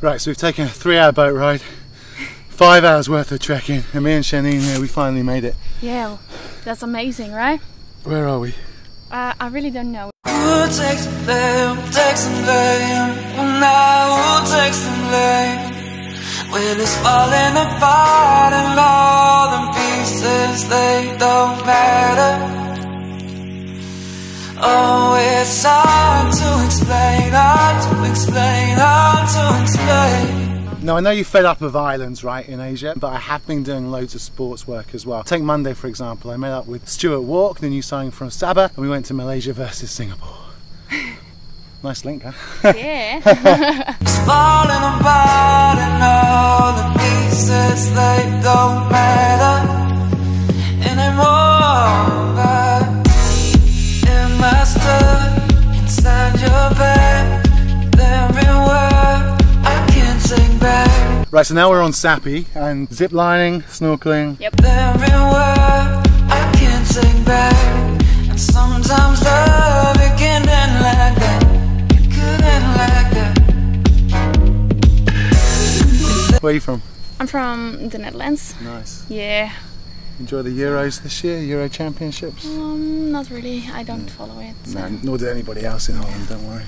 Right, so we've taken a three hour boat ride, five hours worth of trekking, and me and Shanine, uh, we finally made it. Yeah, that's amazing, right? Where are we? Uh, I really don't know. Who takes the blame, takes the blame Well now who takes the blame When it's falling apart and all the pieces they don't matter Oh it's hard to explain, hard to explain, hard to explain Now, I know you're fed up of islands, right, in Asia, but I have been doing loads of sports work as well. Take Monday, for example. I met up with Stuart Wark, the new signing from Sabah, and we went to Malaysia versus Singapore. nice link, huh? Yeah. right, so now we're on Sapi and zip lining, snorkeling. yep. Every word I can't take back. And sometimes love it can end like that. It could end like that. Where are you from? I'm from the Netherlands. Nice. Yeah. Enjoy the Euros this year, Euro Championships? Um, not really. I don't follow it. so- No, nor did anybody else in Holland, don't worry.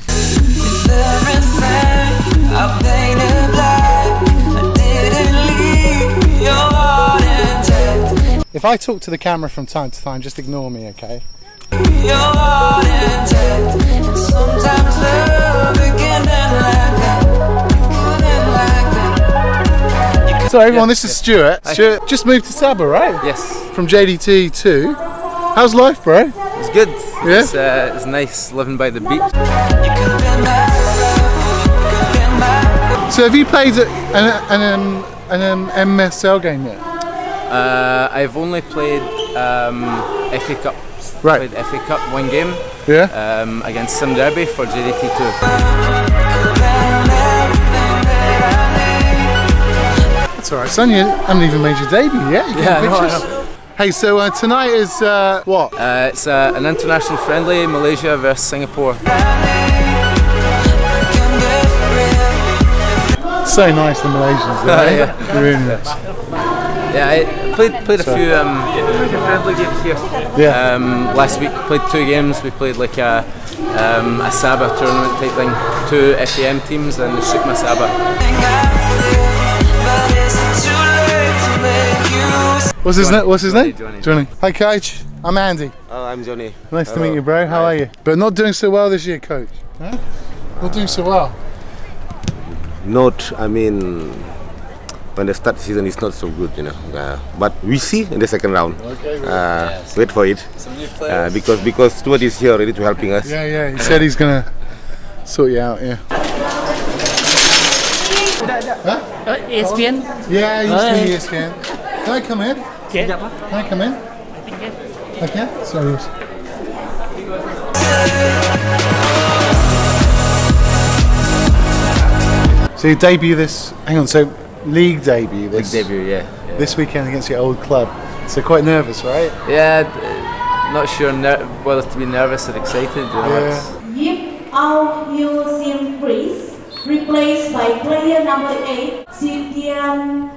If I talk to the camera from time to time, just ignore me, okay? Your heart intact. And sometimes love it can end like that. It could end like that. So everyone, this is Stuart. Stuart just moved to Sabah, right? Yes, From JDT too. How's life, bro? it's good. Yeah? It's, uh, it's nice living by the beach. You could have been my love. You could have been my So have you played an an, an um, MSL game yet? Uh, I've only played um, FA Cup. Right. Played FA Cup one game Yeah. um, against Sime Darby for JDT2. That's all right, son. You haven't even made your debut yet. You Yeah, I know, I know. Hey, so uh, tonight is uh, what? Uh, it's uh, an international friendly, Malaysia versus Singapore. So nice, the Malaysians. There, Yeah. Really nice. Yeah, I played played a few um, friendly games here. Yeah. Um, last week played two games. We played like a um, a Sabah tournament type thing. Two FEM teams and the Sukma Sabah. What's his name? What's his Johnny, name? Johnny. Johnny. Hi, coach. I'm Andy. Oh, I'm Johnny. Nice to meet you, bro. How are you? But not doing so well this year, coach. Huh? Not doing so well. Not, I mean, when the start season is not so good, you know. Uh, but we see in the second round. Okay. Uh, wait for it. Some new Uh, because because Stuart is here ready to helping us. Yeah, yeah. He said he's gonna sort you out. Yeah. Huh? ESPN. Yeah, I used to ESPN. Can I come in? Okay. Can I come in? I can. Sorry. Ross. So you debut this. Hang on. So league debut Big this debut, yeah. this weekend against your old club. So quite nervous, right? Yeah, d- not sure ner- whether to be nervous or excited. You know, Yeah. it's- Yip Ao Yu Sim Priest, replaced by player number 8, Sitian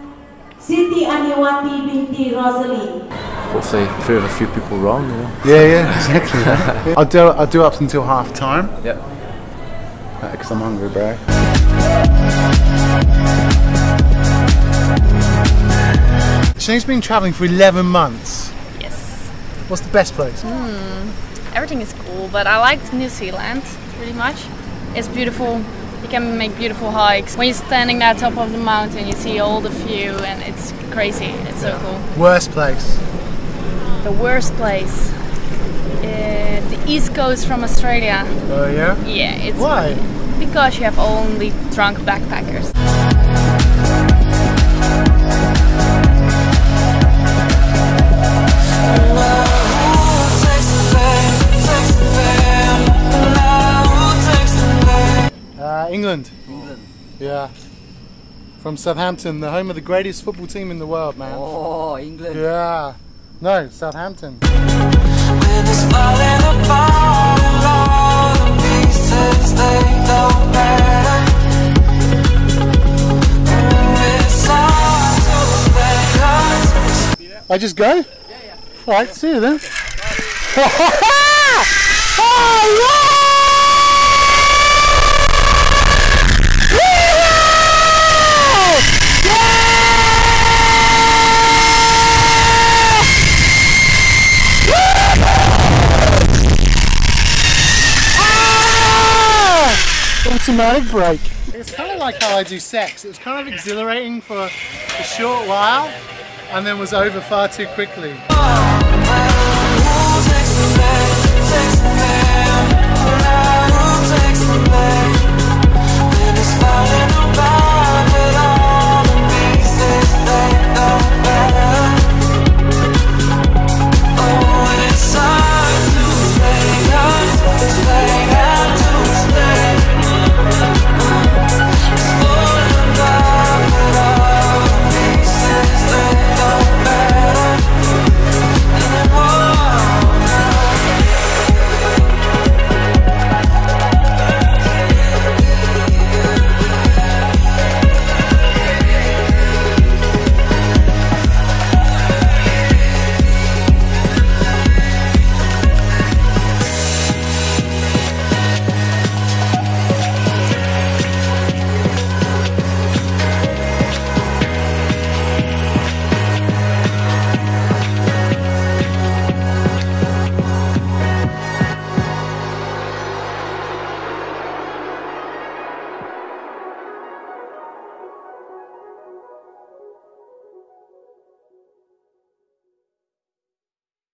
Siti Aniwati binti Rosalie. hopefully prove a few people wrong. You know. Yeah, yeah, exactly. Yeah. I'll do I'll do up until half time Yep. because uh, I'm hungry, bro. Shane's been travelling for 11 months. Yes. What's the best place? Everything is cool, but I liked New Zealand really much. It's beautiful. You can make beautiful hikes. When you're standing at the top of the mountain, you see all the view, and it's crazy. It's so cool. Worst place. The worst place. Uh, the east coast from Australia. Oh yeah. Yeah, it's Why? because you have only drunk backpackers. England. England. Yeah. From Southampton, the home of the greatest football team in the world, man. Oh, England. Yeah. No, Southampton. I just go? Yeah, yeah. Alright, see you then. Automatic brake. It's kind of like how I do sex. It was kind of exhilarating for a short while and then was over far too quickly. Who